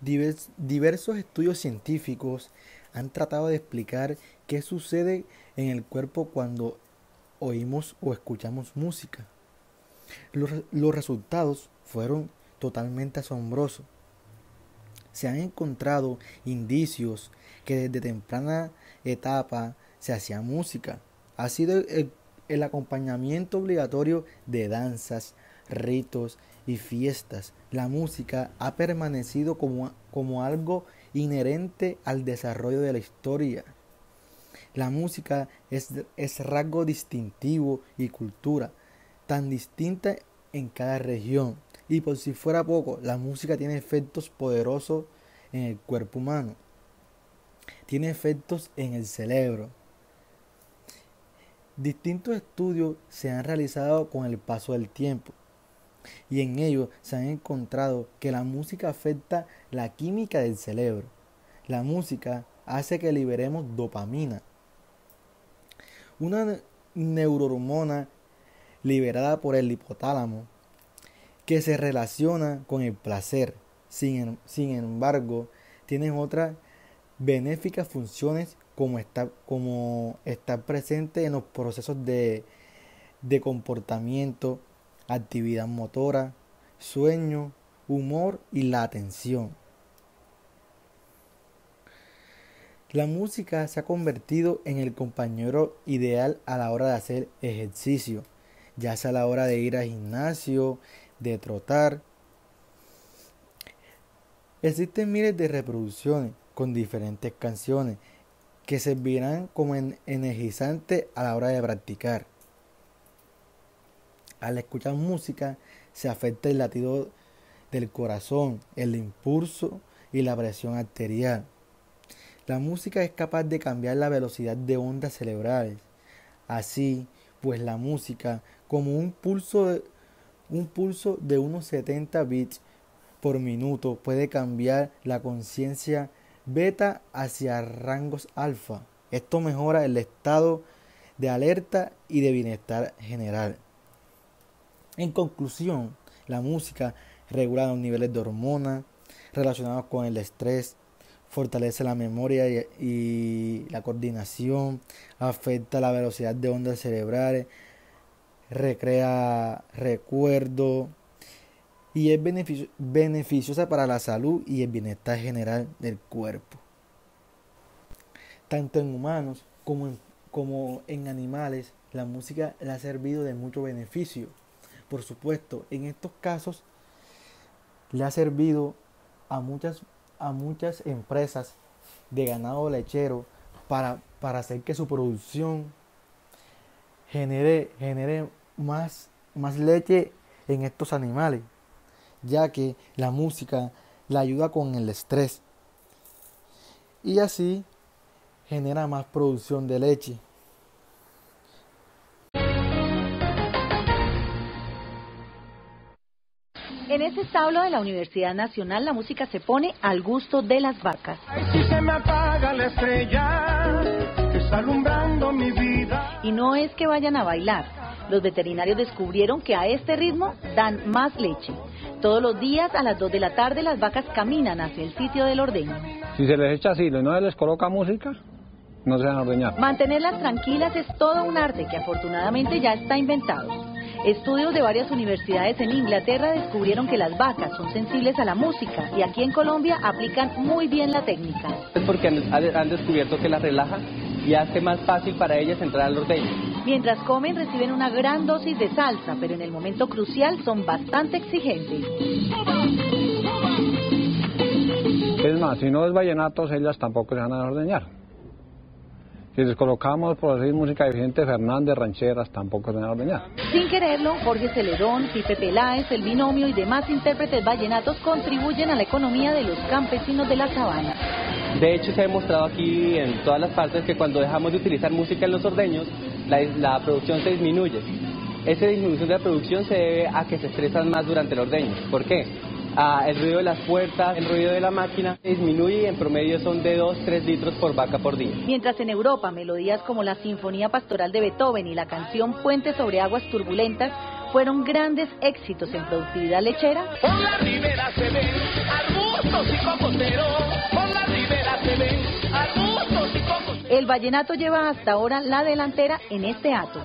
diversos estudios científicos han tratado de explicar qué sucede en el cuerpo cuando oímos o escuchamos música. Los, resultados fueron totalmente asombrosos. Se han encontrado indicios que desde temprana etapa se hacía música. Ha sido el acompañamiento obligatorio de danzas, ritos y fiestas. La música ha permanecido como, como algo inherente al desarrollo de la historia. La música es, es rasgo distintivo y cultura, tan distinta en cada región. Y por si fuera poco, la música tiene efectos poderosos en el cuerpo humano. Tiene efectos en el cerebro. Distintos estudios se han realizado con el paso del tiempo y en ellos se han encontrado que la música afecta la química del cerebro. La música hace que liberemos dopamina, una neurohormona liberada por el hipotálamo que se relaciona con el placer. Sin, embargo, tiene otras benéficas funciones como estar, presente en los procesos de comportamiento, actividad motora, sueño, humor y la atención. La música se ha convertido en el compañero ideal a la hora de hacer ejercicio, ya sea a la hora de ir al gimnasio, de trotar. Existen miles de reproducciones con diferentes canciones que servirán como energizantes a la hora de practicar. Al escuchar música se afecta el latido del corazón, el impulso y la presión arterial. La música es capaz de cambiar la velocidad de ondas cerebrales. Así, pues la música, como un pulso de, un pulso de unos 70 bits por minuto, puede cambiar la conciencia beta hacia rangos alfa. Esto mejora el estado de alerta y de bienestar general. En conclusión, la música regula los niveles de hormonas relacionados con el estrés, fortalece la memoria y, la coordinación, afecta la velocidad de ondas cerebrales, recrea recuerdo y es beneficiosa para la salud y el bienestar general del cuerpo. Tanto en humanos como como en animales, la música le ha servido de mucho beneficio por supuesto, en estos casos le ha servido a muchas, a muchas empresas de ganado lechero para, para hacer que su producción genere, genere más, más leche en estos animales, ya que la música la ayuda con el estrés y así genera más producción de leche. En este establo de la Universidad Nacional la música se pone al gusto de las vacas. Y no es que vayan a bailar. Los veterinarios descubrieron que a este ritmo dan más leche. Todos los días a las 2 de la tarde las vacas caminan hacia el sitio del ordeño. Si se les echa así y no se les coloca música, no se van a ordeñar. Mantenerlas tranquilas es todo un arte que afortunadamente ya está inventado. Estudios de varias universidades en Inglaterra descubrieron que las vacas son sensibles a la música y aquí en Colombia aplican muy bien la técnica. Es porque han, descubierto que las relaja y hace más fácil para ellas entrar al ordeño. Mientras comen reciben una gran dosis de salsa, pero en el momento crucial son bastante exigentes. Es más, si no es vallenatos, ellas tampoco se van a ordeñar. Si les colocamos por decir música de Vicente Fernández, rancheras, tampoco se van a ordeñar. Sin quererlo, Jorge Celedón, Pipe Peláez, el binomio y demás intérpretes vallenatos contribuyen a la economía de los campesinos de la sabana. De hecho, se ha demostrado aquí en todas las partes que cuando dejamos de utilizar música en los ordeños, la, la producción se disminuye. Esa disminución de la producción se debe a que se estresan más durante el ordeño. ¿Por qué? El ruido de las puertas, el ruido de la máquina disminuye y en promedio son de 2-3 litros por vaca por día. Mientras en Europa melodías como la Sinfonía Pastoral de Beethoven y la canción Puente sobre Aguas Turbulentas fueron grandes éxitos en productividad lechera. Por la ribera se ven arbustos El vallenato lleva hasta ahora la delantera en este ato.